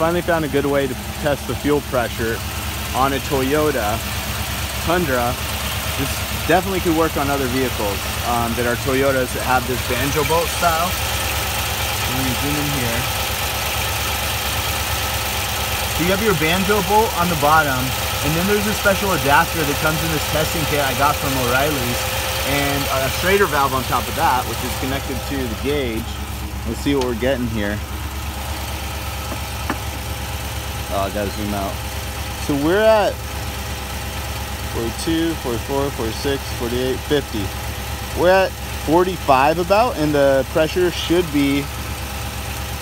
finally found a good way to test the fuel pressure on a Toyota Tundra. This definitely could work on other vehicles um, that are Toyotas that have this banjo bolt style. Let me zoom in here. So you have your banjo bolt on the bottom, and then there's a special adapter that comes in this testing kit I got from O'Reilly's, and a Schrader valve on top of that, which is connected to the gauge. Let's see what we're getting here. Oh, I gotta zoom out. So we're at 42, 44, 46, 48, 50. We're at 45 about, and the pressure should be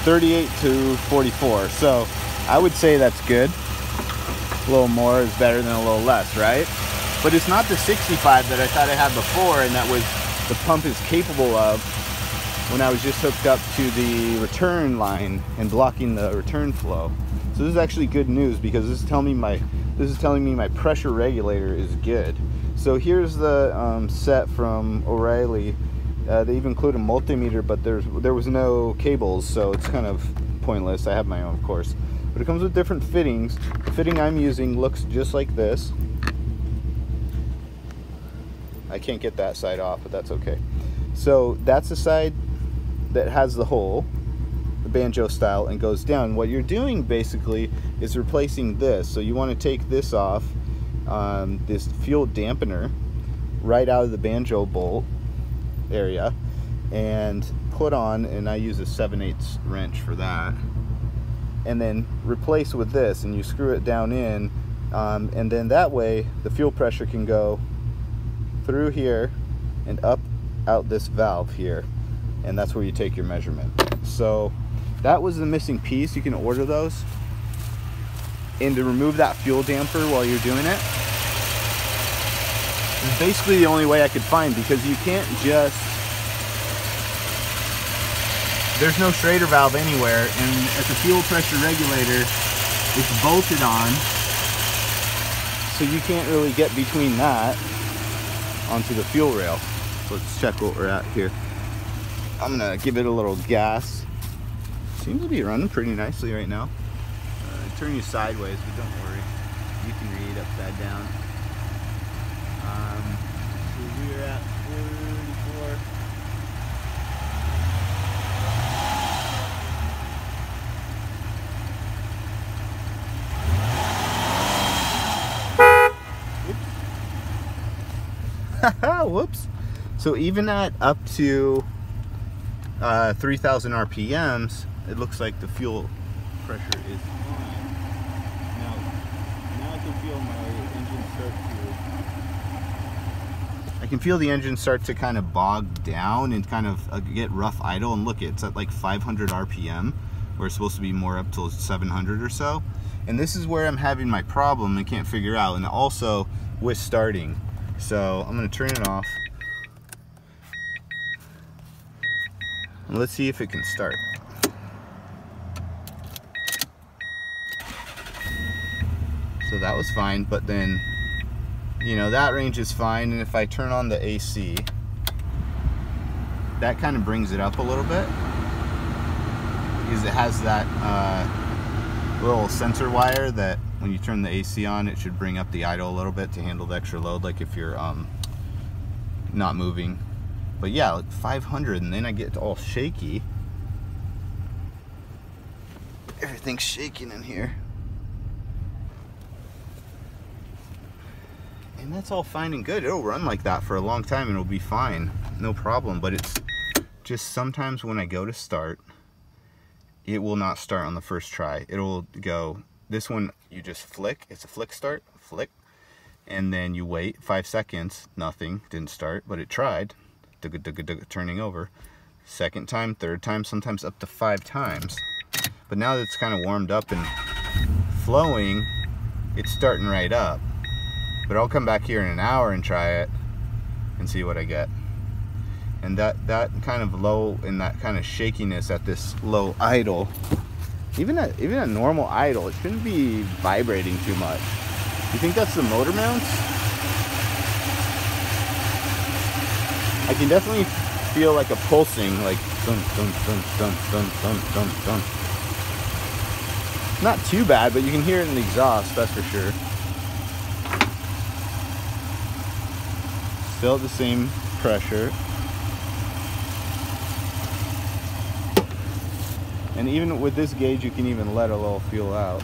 38 to 44. So I would say that's good. A little more is better than a little less, right? But it's not the 65 that I thought I had before, and that was the pump is capable of when I was just hooked up to the return line and blocking the return flow. So this is actually good news because this is telling me my this is telling me my pressure regulator is good. So here's the um, set from O'Reilly. Uh, they even include a multimeter, but there's there was no cables, so it's kind of pointless. I have my own, of course, but it comes with different fittings. The fitting I'm using looks just like this. I can't get that side off, but that's okay. So that's the side that has the hole banjo style and goes down. What you're doing basically is replacing this. So you want to take this off, um, this fuel dampener, right out of the banjo bolt area and put on, and I use a 7 8 wrench for that, and then replace with this and you screw it down in um, and then that way the fuel pressure can go through here and up out this valve here and that's where you take your measurement. So that was the missing piece. You can order those. And to remove that fuel damper while you're doing it is basically the only way I could find because you can't just there's no Schrader valve anywhere and at the fuel pressure regulator it's bolted on so you can't really get between that onto the fuel rail. So let's check what we're at here. I'm gonna give it a little gas Seems to be running pretty nicely right now. Uh, turn you sideways, but don't worry. You can read upside down. Um, so we're at 44. Whoops. So even at up to uh, 3,000 RPMs, it looks like the fuel pressure is fine. Now, now I can feel my engine start to, I can feel the engine start to kind of bog down and kind of uh, get rough idle. And look, it's at like 500 RPM, where it's supposed to be more up to 700 or so. And this is where I'm having my problem and can't figure out. And also with starting. So I'm gonna turn it off. And let's see if it can start. So that was fine but then you know that range is fine and if I turn on the AC that kind of brings it up a little bit because it has that uh, little sensor wire that when you turn the AC on it should bring up the idle a little bit to handle the extra load like if you're um, not moving. But yeah like 500 and then I get all shaky. Everything's shaking in here and that's all fine and good. It'll run like that for a long time and it'll be fine, no problem. But it's just sometimes when I go to start, it will not start on the first try. It'll go, this one you just flick, it's a flick start, flick, and then you wait five seconds, nothing, didn't start, but it tried, dugga, turning over. Second time, third time, sometimes up to five times. But now that it's kind of warmed up and flowing, it's starting right up. But I'll come back here in an hour and try it and see what I get. And that, that kind of low and that kind of shakiness at this low idle, even at, even a normal idle, it shouldn't be vibrating too much. You think that's the motor mounts? I can definitely feel like a pulsing, like dun dun dun dun dun dun dun dun. Not too bad, but you can hear it in the exhaust, that's for sure. Still at the same pressure. And even with this gauge, you can even let a little fuel out.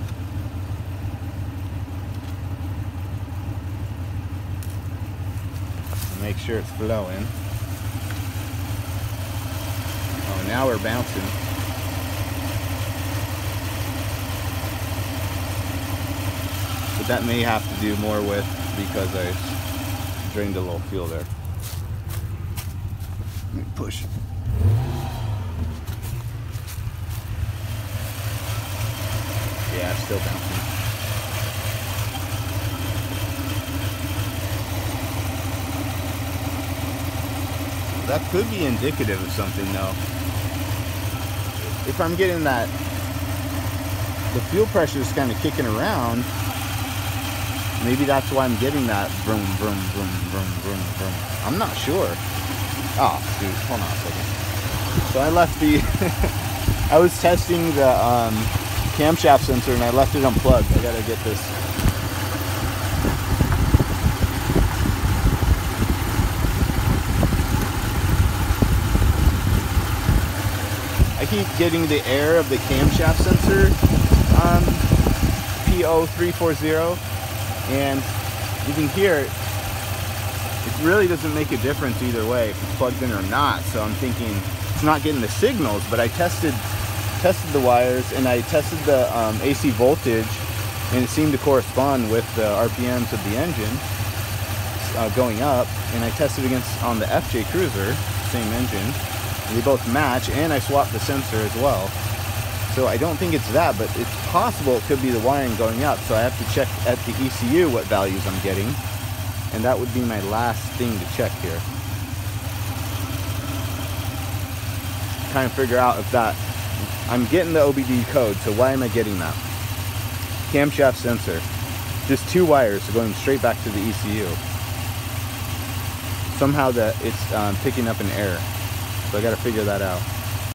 Make sure it's flowing. Oh, now we're bouncing. But that may have to do more with because I drained a little fuel there. Let me push. Yeah, still bouncing. That could be indicative of something though. If I'm getting that, the fuel pressure is kind of kicking around, maybe that's why I'm getting that vroom, vroom, vroom, vroom, vroom, vroom. I'm not sure. Oh, dude, hold on a second. So I left the, I was testing the um, camshaft sensor and I left it unplugged. I gotta get this. I keep getting the error of the camshaft sensor um, PO340 and you can hear it. It really doesn't make a difference either way if it's plugged in or not. So I'm thinking it's not getting the signals, but I tested tested the wires and I tested the um, AC voltage and it seemed to correspond with the RPMs of the engine uh, going up and I tested against on the FJ Cruiser, same engine, they both match and I swapped the sensor as well. So I don't think it's that, but it's possible it could be the wiring going up. So I have to check at the ECU what values I'm getting. And that would be my last thing to check here. Kind of figure out if that I'm getting the OBD code, so why am I getting that? Camshaft sensor. Just two wires going straight back to the ECU. Somehow that it's um, picking up an error. So I gotta figure that out.